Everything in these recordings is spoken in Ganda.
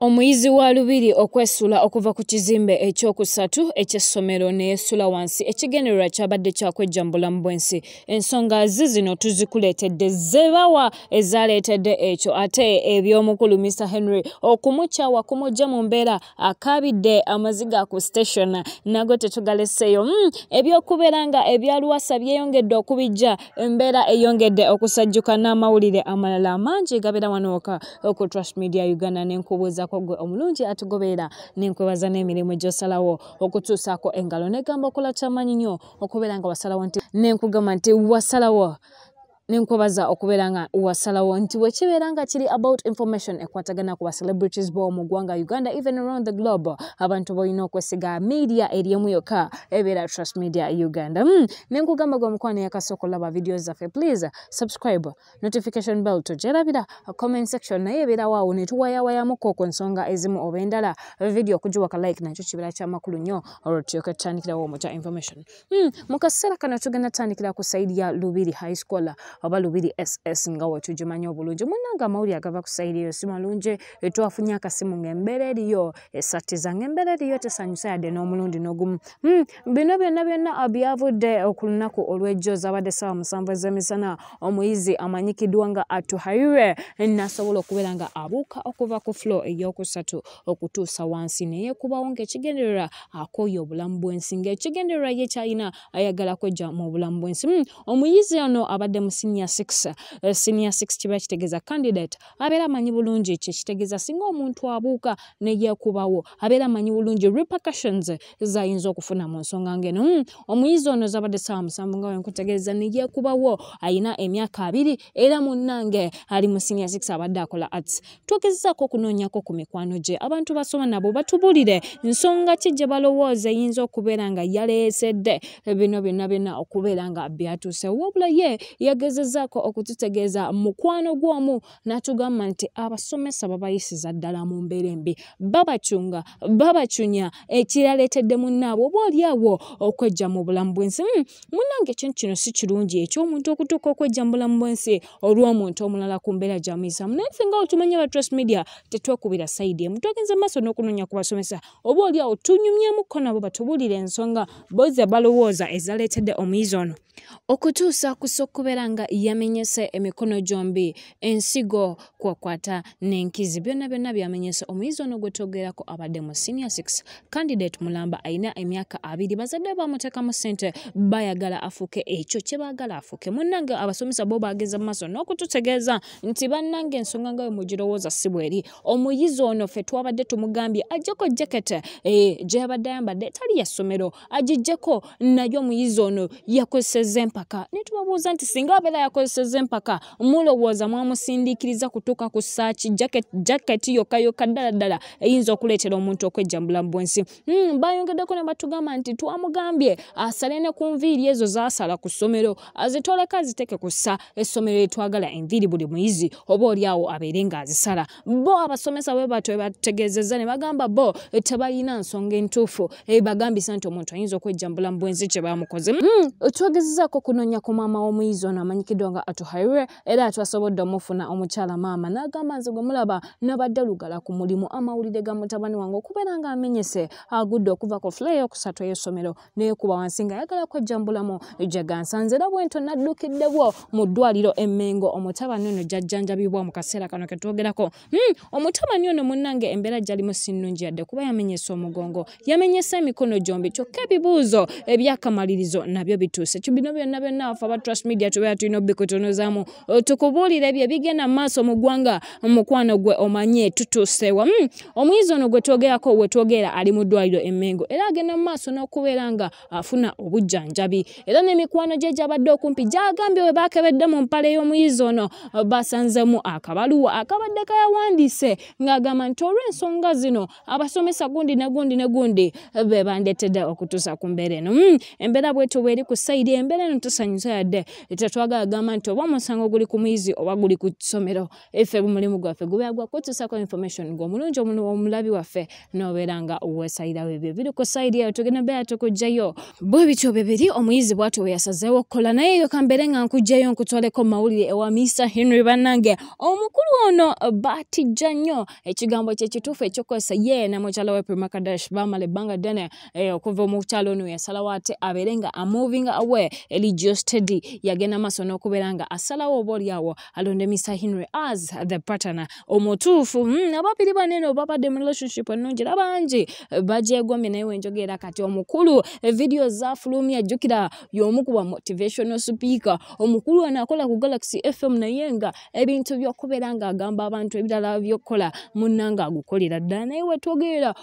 omuyizi wa lubiri okwesula okuva ku kizimbe ekyokusatu ekyessomero neyeesula wansi ekigendererwa kyabadde kyakwejjambula mu bwensi. Ensonga zi zino tuzikuleetedde zebawa ezaleetedde ekyo. Ate ebyomukulu mr henry okumukyawa kumujja mu mbeera akabidde amaziga ku station. Nago tetugaleseeyo. Mm, ebyokubeera nga ebyaluwasa byeyongedde okubijja embeera eyongedde okusajjuka n'amawulire amalala amangi gabeera wanooka ku trust media uganda nenkubuuza okugezaako gwe omulungi atugoberera nenkwebaza n'emirimu gyosalawo. Okutuusaako engalo negamba okola kyamanyi nnyo okubeera nga wasalawo nti nenkugamba nti wasalawo nenkwebaza okubeera nga wasalawo nti wekibeera nga kiri about information ekwatagana ku bacelebrities bo mu uganda even around the globe abantu bolina okwesiga media eri emu yokka ebeera trust media uganda mm. nenkugamba gwe omukwano yakasooka olaba video zaffe please subscribe notification bell tojerabira comment section naye ebeerawaawo netuwayawayamuko ku nsonga ezimu oba endala video okugiwaka like nakyo kibeera kyamakulu nnyo olwo tulyoke tutandikirawo omutya information mm. mu kaseera kano tugenda tutandikira ku saidi ya lubiri high school oba lubiri ss nga wetugimanyi obulungi. Munanga amawulire agava ku sayiri eyo si malungi etwafunye akasimu ngaembeera eriyo esattiza ngaembeera eriyo tesanyusa yadde n'omulundi n'ogumu. Hmm, bino byonna byonna byavudde ku lunaku olw'ejjo zabadde saawa musanvu ez'emisana. Omuyizi amanyikiddwa nga atuhaire nasobola okubeera nga abuuka okuva ku flo eyokusatu okutuusa wansi neyekubawo ngaekigendererwa akooya obulamu bw'ensi ngaekigendererwa ye kyalina ayagala kwejja mu bulamu bw'ensi. Hmm, omuyizi ono abadde musi senior six uh, senior six kiba kitegeeza candidate. Abeera amanyi bulungi kyekitegeeza singa omuntu abuuka neyekubawo abeera amanyi bulungi repercussions zayinza okufuna mu nsonga ngeno. Mm, omuyizi ono zabadde saawa musanvu nga wenkutegeeza neyekubawo ayina emyaka abiri era munnange ali mu senior six abadde akola arts. Twogezezaako okunoonyako ku mikwano gye abantu basoma nabo batubulire nsonga ki gye balowooza eyinza okubeera nga yaleesedde bino byonna byonna okubeera nga byatuuse. Wabula ye yageza agezezaako okututegeeza mukwano gw'omu n'atugamba nti abasomesa babayisiza ddala mu mbeera embi babacunga babacunya ekiraleetedde munnaabwe oba oliawo okwejja mu bulamu bw'ensi. Hmm, munnange kino kino si kirungi ekyomuntu okutuuka okwejja mu bulamu bw'ensi olw'omuntu omulala ku mbeera gyamuyisaamu naye ffe nga otumanye aba trust media tetwekubira sayidi emu. Twagenza maaso n'okunoonya ku basomesa. Oba oliawo tunyumyemukko nabo batubuulire ensonga boze balowooza ezaleetedde omuyizi ono okutuusa kusa okubeera nga yamenyese emikono gyombi ensigo kwakwata n'enkizi. Byonna byonna byamenyese omuyizi ono gwe twogerako abadde mu senior six candidate mulamba alina emyaka abiri. Bazadde bamuteekamu ssente bayagala afuuke ekyo kye baagala afuuke. Munnange abasomesa bo baageza maaso n'okututegeeza nti bannange ensonga nga we mugirowooza si bweri. Omuyizi ono ffe twabadde tumugambye ajjeko jakete gye yabadde ayambadde etali ya ssomero agijjeko naye omuyizi ono yakozeseza empaka. Netubabuuza nti singa abeera yakozeseza empaka mulowooza mwamusindiikiriza kutuuka ku saaki jaketi yokka yokka ddala ddala eyinza okuleetera omuntu okwejja mu bw'ensi mm, bayongeddeko ne batugamba nti twamugambye asale ne ku nviiri ezo zaasala ku ssomero azitoleka aziteeke ku ssa. Essomero etwagala enviiri buli muyizi oba oliawo abeere ng'azisala. Bo abasomesa bwe batyo batutegeezezza ne bagamba bo tebalina nsonga entuufu. Ebagambisa nti omuntu ayinza okwejja mu bw'ensi kye bamukoze mm, twagezezaako okunoonya ku maama w'omuyizi ono amanyikiddwa nga atuhaire era twasobodde omufuna omukyala maama n'agamba nze gwe mulaba nabadde lugala ku mulimu amawulire ga mutabani wange okubeera nga amenyese agudde okuva ku fula eyokusatu ey'essomero neyekuba wansi nga ayagala kwejja mu bulamu gye gansanze era bwento naddukiddebwo mu ddwaliro emmengo omutabani ono gyajjanjabibwa mu kaseera kano ke twogerako hmm, omutabani ono munnange embeera gyalimu si nnungi yadde kuba yamenyesa omugongo yamenyesa emikono gyombi kyokka ebibuuzo ebyakamalirizo nabyo bituuse. Bino byonna byonna afe aba trust media tubeera tulina obikutonozaamu tukubuulire ebyo ebigenda mu maaso mu ggwanga mukwano gwe omanye tutuusewa hmm, omuyizi ono gwe twogerako we twogera ali mu ddwaliro emmengo. Era agenda mu maaso n'okubeera nga afuna obujjanjabi. Era n'emikwano gye gyabadde okumpi gyagambye we bakebedde mu mpale y'omuyizi ono. Basanzemu akabaluwa akabadde kayawandiise ng'agamba nti olw'ensonga zino abasomesa gundi ne gundi ne gundi be bandetedde okutuusa ku mbeera eno. Hmm, embeera bwetu bweri ku sayidi embeera eno tusanyusa yadde tetwagala agamba agamba nti oba omusango guli ku muyizi oba guli ku ssomero effe mulimu gwaffe gubeera gwakutusako information gweomulungi omulabi waffe nobeera nga weesayirawo ebyo biri ku saidi eyo. Tugenda beera tukugjayo bwe bityo bwe biri omuyizi bwati we yasazeewo okukola naye eyo kambeere nga nkugjayo nkutwaleko mawulire ewa mr. Henry bannange. Omukulu ono baatijja nnyo. Ekigambo kyekituufu ekyokozesa ye namukyala we primakadash bamala ebbanga ddene eh, okuva omukyalo ono yasalawo ate abeere nga amoving away. Eligio stedy yagenda maaso n'okubeera nga asalawo oba oliawo alonde mr henry as the partner. Omutuufu mm, ababiri banene babadde mu relationship ennungi era bangi bajegombye naye wenjogeera kati omukulu vidiyo zafulumya jjukira y'omu ku ba motivational speaker. Omukulu ono akola ku galaxy fm naye nga ebintu by'okubeera ng'agamba abantu ebirala by'okukola munnanga agukolera ddala naye wetwogerera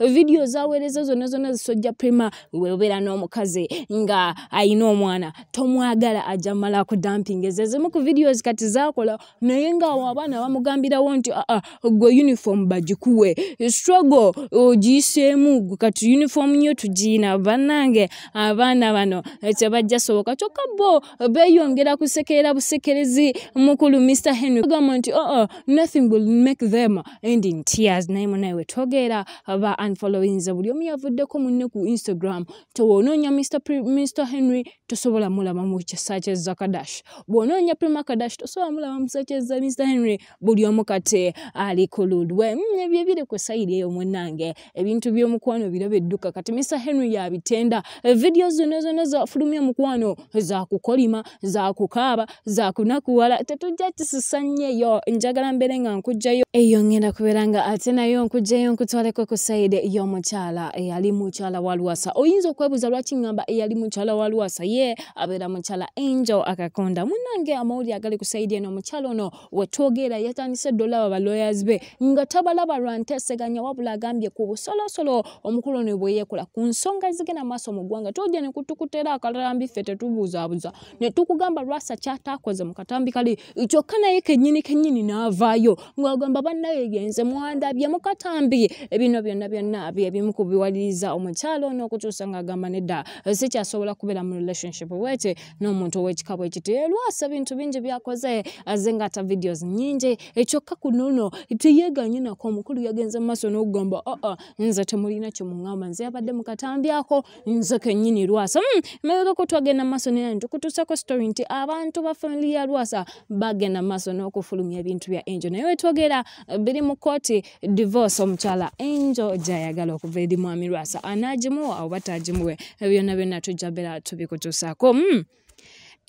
vidiyo zaweereza zonna zonna zisojja prima weobeera n'omukazi nga ayina omwana. Tomwagala ajja mala ku damping ezo ezimu ku videos kati zakola naye ngaawo abaana bamugambirawo nti aa gwe uniform bagikuwe. Struggle ogiyiseemu kati uniform nyo tugiina. Bannange abaana bano tebajja soboka kyokka bo beeyongera kusekerera busekerezi mukulu mr henry. Agamba nti aa nothing will make them end in tears. Naye munaye wetwogeera ba unfollowinze buli omu yavuddeko munne ku instagram tewonoonya mr, henry tosobola mulaba mu kisaaki ezakadash bw'onoonya prima kadash tosobola mulaba mu kisaaki eza mr henry buli omu kate ali ku lulwe ebyo biri ku sayiri eyo munnange ebintu by'omukwano biraba edduka. Kati mr henry yabitenda vidiyo zonna zonna zafulumya mukwano zakukolima zakukaaba zakunakuwala tetujja kisisa nnyo njagala mbeere nga nkugjayo eyo ngenda kubeera nga ate nayo nkugjayo nkutwaleko ku sayidi y'omukyala eyali mukyala wa lwasa. Oyinza okwebuuza lwaki ŋŋamba eyali mukyala wa lwasa? Ye abeera mukyala angel akakonda munnange amawulire agali ku sayidi eno omukyala ono wetwogeera yatandise dolaba balawyers be nga tabalaba lwa nteeseganya wabula agambye ku busolosolo omukulu ono bwe yeekola. Ku nsonga ezigenda maaso mu ggwanga tojja ne kutukutera akalambi ffe tetubuuzaabuuza ne tukugamba lwasa kyataakoze mu katambi kali kyokka naye kennyini kennyini n'avaayo ng'agamba bannaye genze mwandabye mu katambi. Ebino byonna byonna byebimu ku biwaliriza omukyalo ono okutuusa ng'agamba nedda sikyasobola kubeera mu relationship bwete n'omuntu ow'ekika bwe kiti lwasa ebintu bingi byakoze aze ng'ata videos nnyingi ekyokka kuno no teyeeganye nako omukulu yagenze mu maaso n'okugamba aa nze temulina kyemuŋŋamba nze yabadde mukatambyako nze kennyini lwasa mabegako twagenda mu maaso nera ntukutuusako story nti abantu ba family ya lwasa bagenda mu maaso n'okufulumya ebintu bya angel. Naye wetwogera biri mu kooti divorce omukyala angel gyayagala okuva eri mwami lwasa anaagimuwa oba taagimuwe byonna byonna tujja beera tubikutuusaako mm.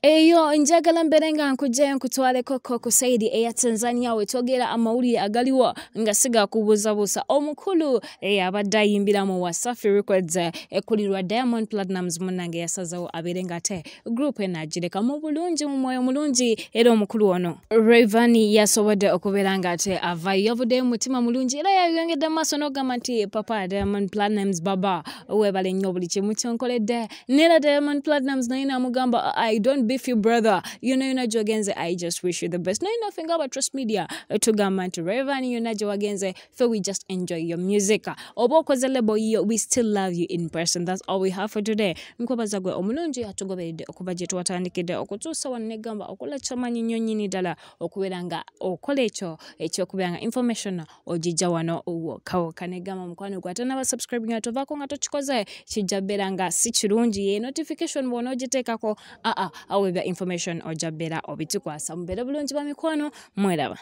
Eyo njagala mbeere nga nkugjayo nkutwaleko ko ku saidi eya tanzania wetwogera amawulire agaliwo nga sigakubuuzabuusa omukulu abadde ayimbira mu wasafi records ekulirwa diamond platinums munange yasazewo abeere nga ate group enaagireka mu bulungi mu mwoyo mulungi era omukulu ono ravani yasobodde okubeera nga ate avayo yavuddeyo mutima mulungi era yayongedde mu maaso n'ogamba nti papa diamond platinums baba weebale nnyo buli kimu kyonkoledde neera diamond platinums naye namugamba i don't beef you brother. You know unajua genze i just wish you the best. No nothing about trust media tugamba nti revan unajua gye wagenze fe we just enjoy your music. Oba okoze lebo yiyo we still love you in person. That's all we have for today. Nkwebaza gwe omulungi atugoberedde okuba gye twatandikidde okutuusa wano okola chama nnyo nnyini ddala okubeera nga okola ekyo ekyokubeera nga information ogijja wano uwo negamba mukwano gwe ate naba subscribe nga tovaako nga tokikoze kijja beera nga si kirungi. Ye notification bwona ogiteekako aa awe bya information ojja beera obitukwasa mubeere bulungi bwa mikwano mweraba